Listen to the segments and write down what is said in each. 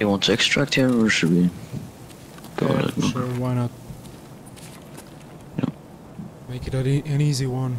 You want to extract here or should we go Yeah, ahead? sure, why not? Yeah. Make it a, an easy one.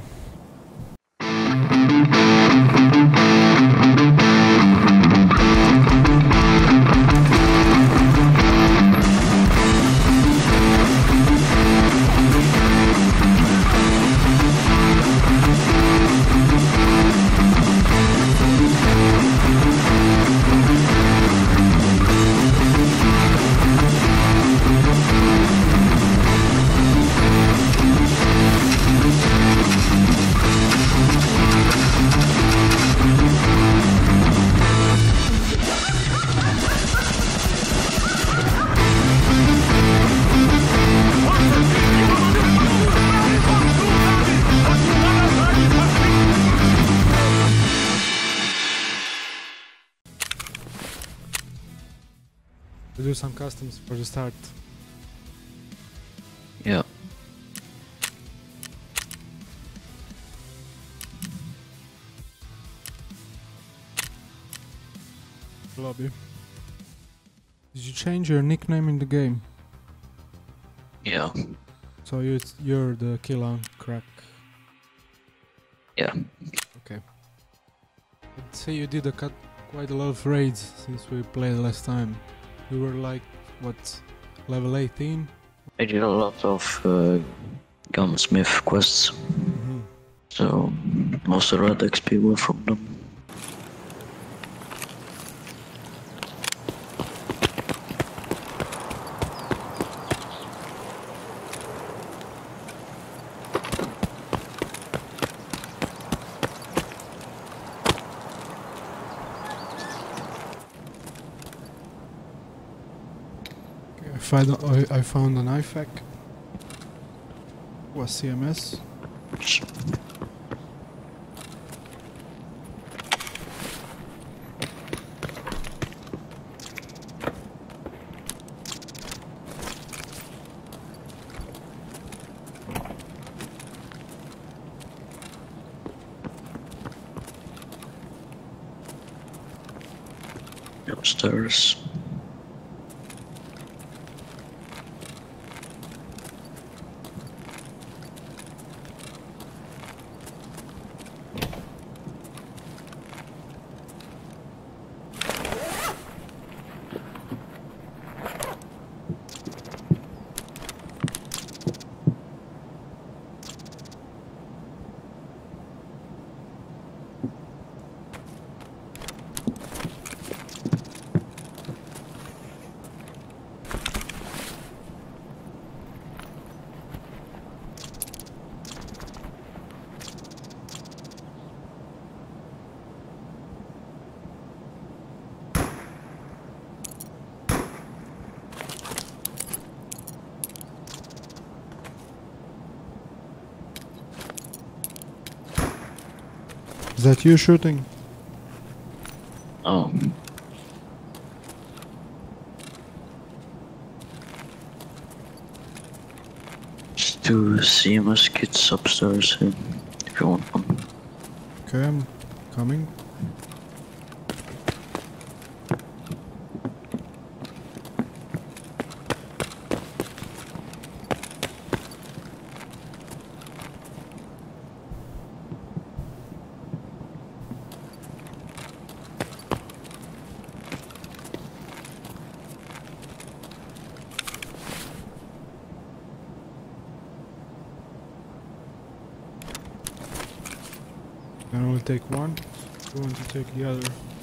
Some customs for the start. Yeah. Lobby. Did you change your nickname in the game? Yeah. So you you're the kill on crack. Yeah. Okay. I'd say you did a cut quite a lot of raids since we played last time. You were like what level 18? I did a lot of uh, gunsmith quests, Mm-hmm. so most of the XP were from them. Found I, I found an IFAK. Was CMS. Upstairs. Is that oh. you shooting? Oh. Just two CMS kits upstairs here, if you want one. Okay, I'm coming. I only take one. You want to take the other?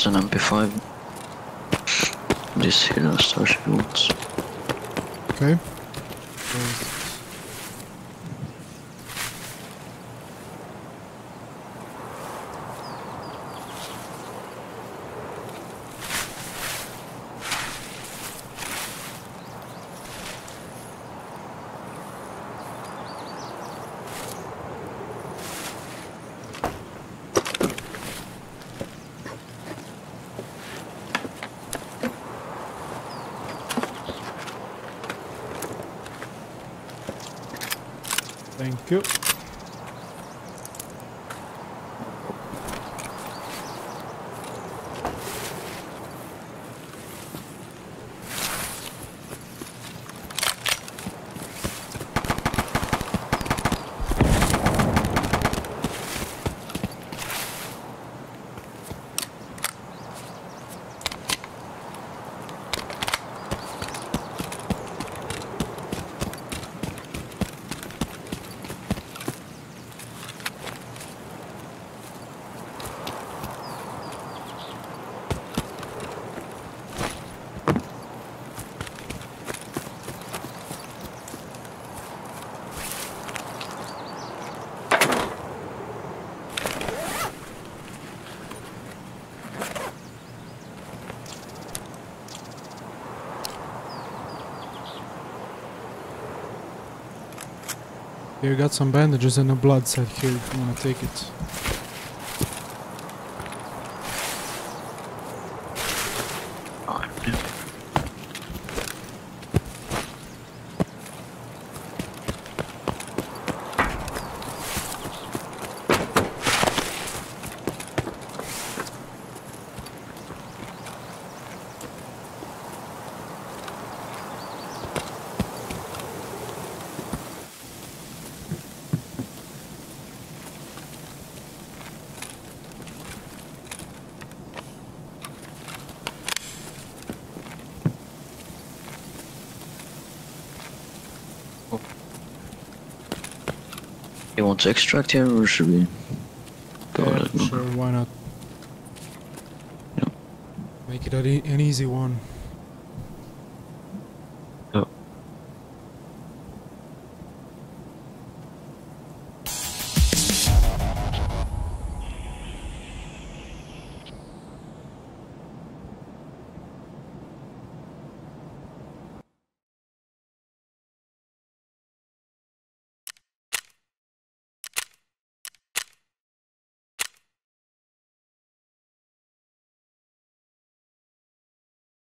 It's an MP5. This hill is so shoots. Okay. You. You got some bandages and a blood set here if you wanna take it. You want to extract here or should we go Yeah, ahead? sure, why not? Yep. Make it an easy one.